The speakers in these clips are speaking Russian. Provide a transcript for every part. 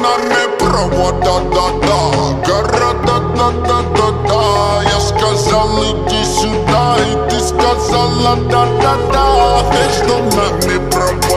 На не провода-да-да да. Гора-да-да-да-да-да Я сказал иди сюда и ты сказала да-да-да Между нами провода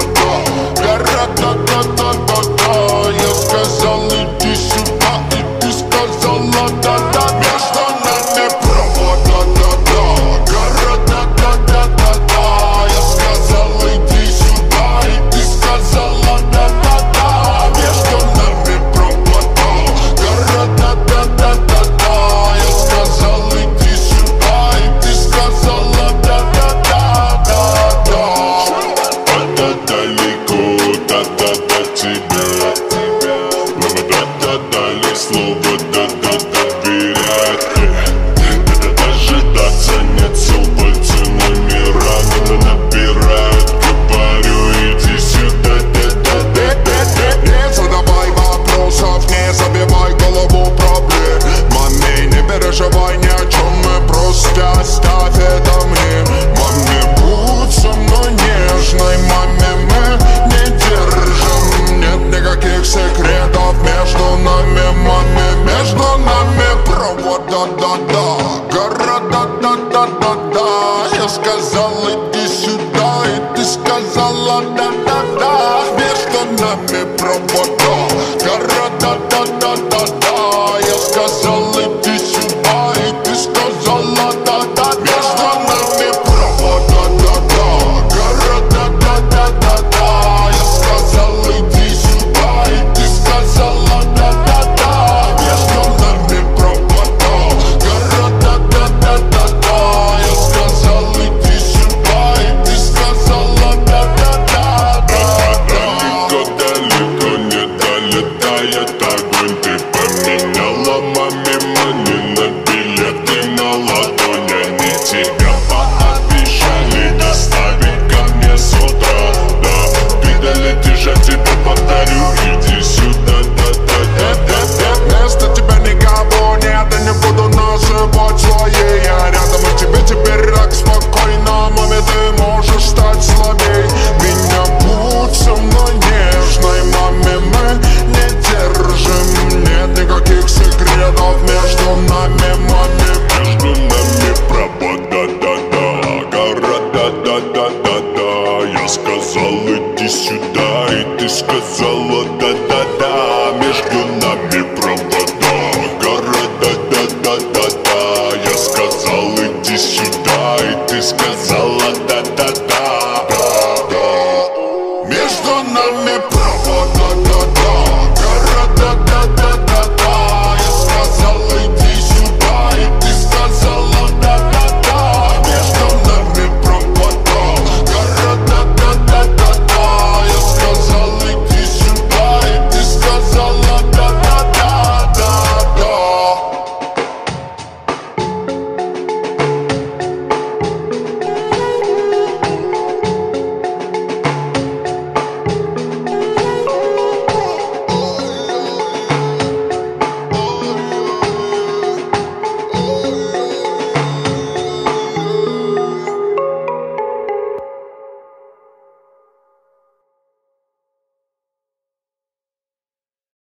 Сказала иди сюда, и ты сказала да-да-да Между нами провод сказала да-да-да Между нами провода Гора да-да-да-да-да Я сказал иди сюда И ты сказала да